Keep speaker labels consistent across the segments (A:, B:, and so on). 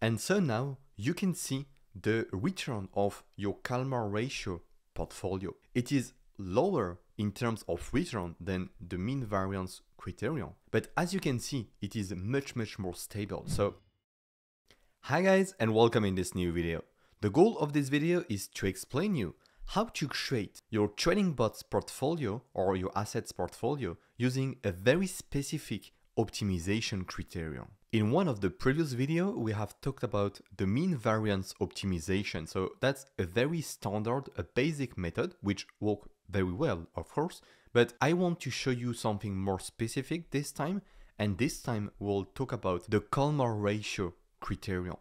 A: And so now you can see the return of your Calmar ratio portfolio. It is lower in terms of return than the mean variance criterion. But as you can see, it is much, much more stable. So, hi guys and welcome in this new video. The goal of this video is to explain you how to create your trading bots portfolio or your assets portfolio using a very specific optimization criterion. In one of the previous video, we have talked about the mean variance optimization. So that's a very standard, a basic method, which work very well, of course, but I want to show you something more specific this time. And this time we'll talk about the Calmar ratio criterion.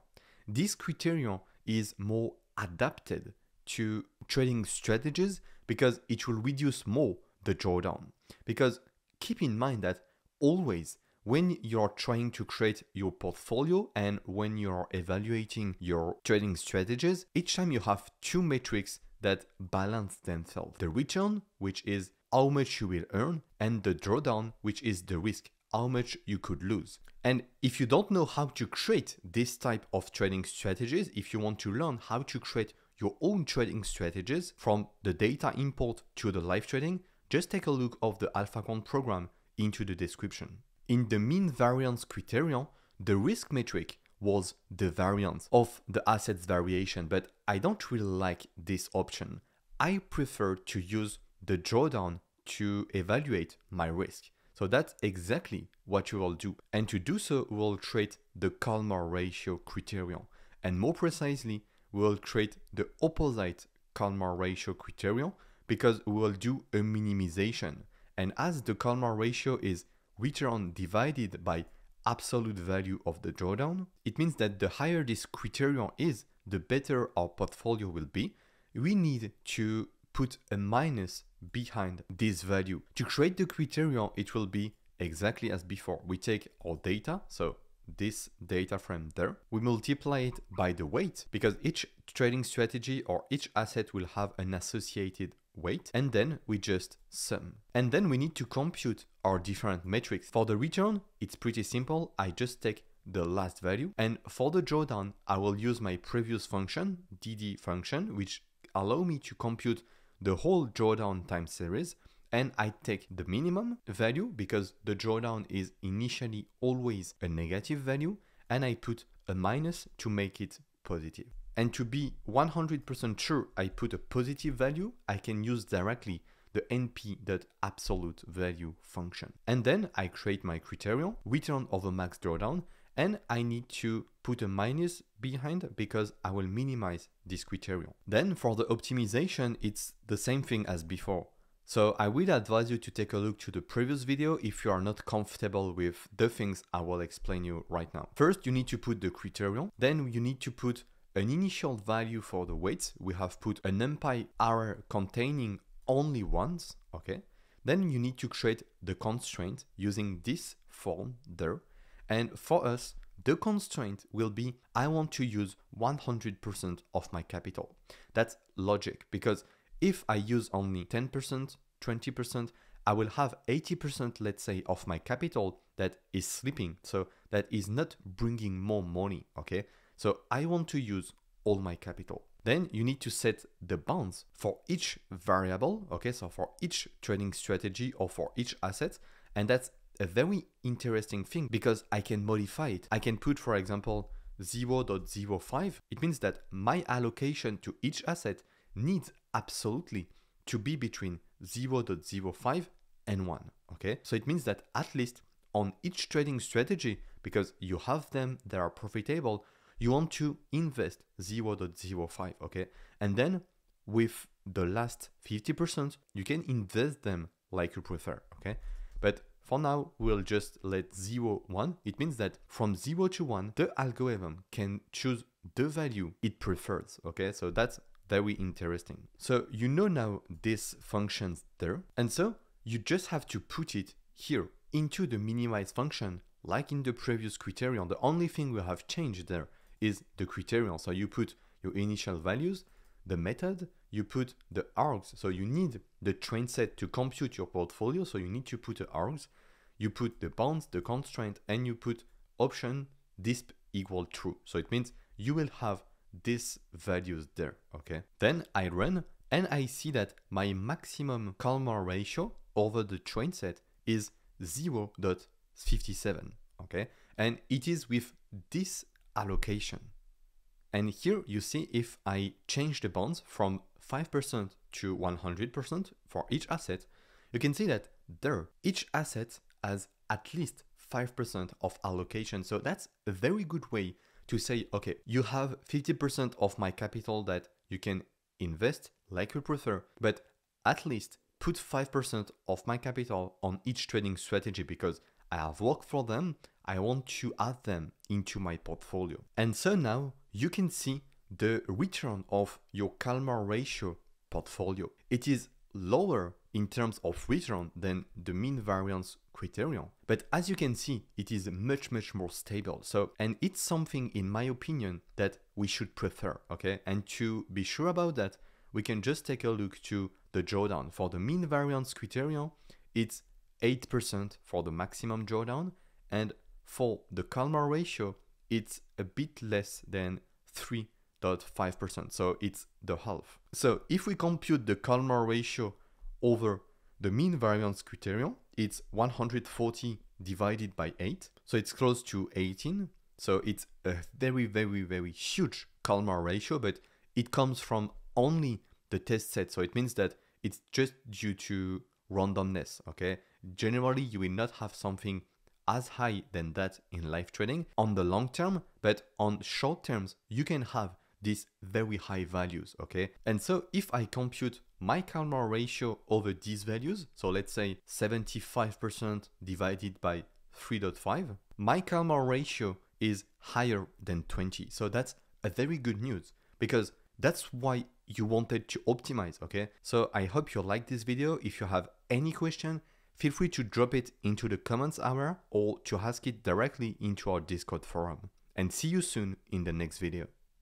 A: This criterion is more adapted to trading strategies because it will reduce more the drawdown. Because keep in mind that always when you're trying to create your portfolio and when you're evaluating your trading strategies, each time you have two metrics that balance themselves. The return, which is how much you will earn, and the drawdown, which is the risk, how much you could lose. And if you don't know how to create this type of trading strategies, if you want to learn how to create your own trading strategies from the data import to the live trading, just take a look of the AlphaQuant program into the description. In the mean variance criterion, the risk metric was the variance of the assets variation, but I don't really like this option. I prefer to use the drawdown to evaluate my risk. So that's exactly what you will do. And to do so, we'll create the Calmar ratio criterion. And more precisely, we'll create the opposite Calmar ratio criterion because we will do a minimization. And as the Calmar ratio is return divided by absolute value of the drawdown, it means that the higher this criterion is, the better our portfolio will be. We need to put a minus behind this value. To create the criterion, it will be exactly as before. We take our data, so this data frame there. We multiply it by the weight because each trading strategy or each asset will have an associated weight and then we just sum. And then we need to compute our different metrics. For the return, it's pretty simple. I just take the last value and for the drawdown, I will use my previous function, DD function, which allow me to compute the whole drawdown time series and I take the minimum value because the drawdown is initially always a negative value and I put a minus to make it positive. And to be 100% sure I put a positive value, I can use directly the np.absolute value function. And then I create my criterion, return over max drawdown, and I need to put a minus behind because I will minimize this criterion. Then for the optimization, it's the same thing as before. So I would advise you to take a look to the previous video if you are not comfortable with the things I will explain you right now. First, you need to put the criterion. Then you need to put an initial value for the weights. We have put an NumPy array containing only ones, okay? Then you need to create the constraint using this form there. And for us, the constraint will be, I want to use 100% of my capital. That's logic because if I use only 10%, 20%, I will have 80%, let's say, of my capital that is sleeping. So that is not bringing more money, okay? So I want to use all my capital. Then you need to set the bounds for each variable, okay? So for each trading strategy or for each asset. And that's a very interesting thing because I can modify it. I can put, for example, 0.05. It means that my allocation to each asset needs absolutely to be between 0.05 and 1. Okay, so it means that at least on each trading strategy, because you have them that are profitable, you want to invest 0.05, okay? And then with the last 50%, you can invest them like you prefer, okay? But for now, we'll just let 0, 1. It means that from 0 to 1, the algorithm can choose the value it prefers, okay? So that's very interesting. So you know now this functions there. And so you just have to put it here into the minimize function like in the previous criterion. The only thing we have changed there is the criterion. So you put your initial values, the method, you put the args. So you need the train set to compute your portfolio. So you need to put the args. You put the bounds, the constraint, and you put option disp equal true. So it means you will have these values there, okay? Then I run and I see that my maximum Calmar ratio over the train set is 0.57, okay? And it is with this allocation. And here you see if I change the bounds from 5% to 100% for each asset, you can see that there, each asset has at least 5% of allocation. So that's a very good way to say, okay, you have 50% of my capital that you can invest like you prefer, but at least put 5% of my capital on each trading strategy because I have worked for them. I want to add them into my portfolio. And so now you can see the return of your Calmar ratio portfolio. It is lower in terms of return than the mean variance criterion. But as you can see, it is much, much more stable. So, and it's something in my opinion that we should prefer, okay? And to be sure about that, we can just take a look to the drawdown. For the mean variance criterion, it's 8% for the maximum drawdown. And for the Calmar ratio, it's a bit less than 3.5%. So it's the half. So if we compute the Calmar ratio over the mean variance criterion, it's 140 divided by 8. So it's close to 18. So it's a very, very, very huge Calmar ratio, but it comes from only the test set. So it means that it's just due to randomness, okay? Generally, you will not have something as high than that in live trading on the long term, but on short terms, you can have these very high values, okay? And so if I compute my Calmar ratio over these values, so let's say 75% divided by 3.5, my Calmar ratio is higher than 20. So that's a very good news because that's why you wanted to optimize, okay? So I hope you like this video. If you have any question, feel free to drop it into the comments area or to ask it directly into our Discord forum. And see you soon in the next video.